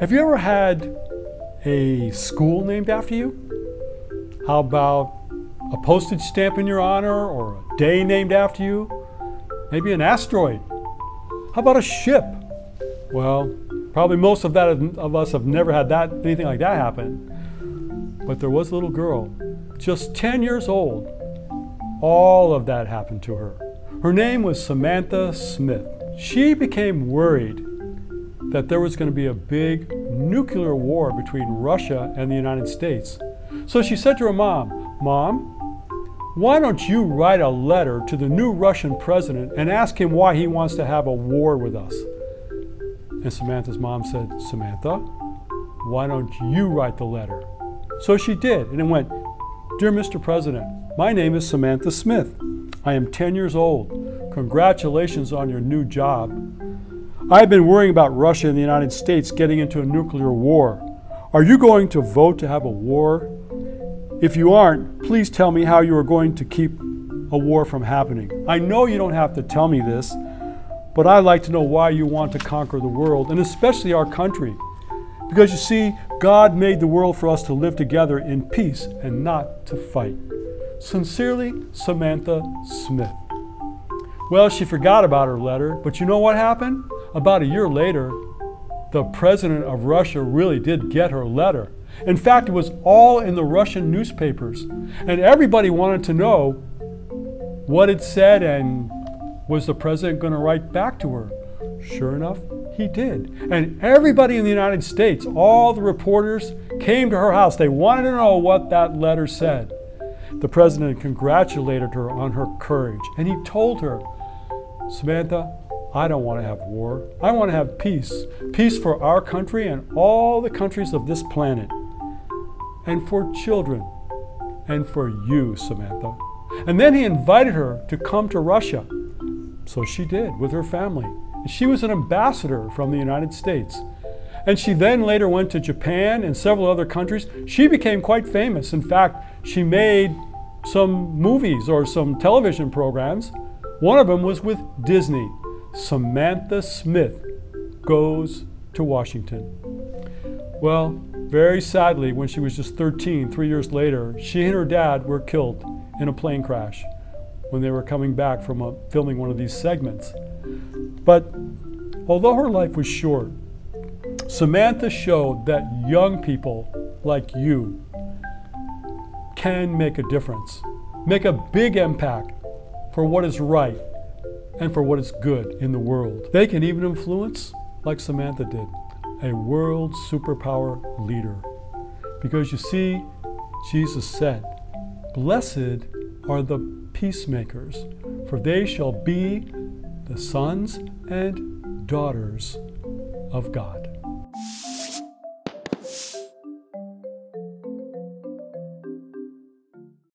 Have you ever had a school named after you? How about a postage stamp in your honor or a day named after you? Maybe an asteroid? How about a ship? Well, probably most of that of us have never had that anything like that happen. But there was a little girl, just 10 years old. All of that happened to her. Her name was Samantha Smith. She became worried that there was going to be a big nuclear war between Russia and the United States. So she said to her mom, Mom, why don't you write a letter to the new Russian president and ask him why he wants to have a war with us? And Samantha's mom said, Samantha, why don't you write the letter? So she did, and it went, Dear Mr. President, my name is Samantha Smith. I am 10 years old. Congratulations on your new job. I've been worrying about Russia and the United States getting into a nuclear war. Are you going to vote to have a war? If you aren't, please tell me how you are going to keep a war from happening. I know you don't have to tell me this, but I'd like to know why you want to conquer the world, and especially our country. Because you see, God made the world for us to live together in peace and not to fight. Sincerely, Samantha Smith. Well, she forgot about her letter, but you know what happened? About a year later, the president of Russia really did get her letter. In fact, it was all in the Russian newspapers, and everybody wanted to know what it said and was the president going to write back to her. Sure enough, he did. And everybody in the United States, all the reporters, came to her house. They wanted to know what that letter said. The president congratulated her on her courage, and he told her, Samantha, I don't want to have war. I want to have peace. Peace for our country and all the countries of this planet. And for children. And for you, Samantha. And then he invited her to come to Russia. So she did with her family. She was an ambassador from the United States. And she then later went to Japan and several other countries. She became quite famous. In fact, she made some movies or some television programs. One of them was with Disney. Samantha Smith goes to Washington. Well, very sadly, when she was just 13, three years later, she and her dad were killed in a plane crash when they were coming back from a, filming one of these segments. But although her life was short, Samantha showed that young people like you can make a difference, make a big impact for what is right and for what is good in the world. They can even influence, like Samantha did, a world superpower leader. Because you see, Jesus said, Blessed are the peacemakers, for they shall be the sons and daughters of God.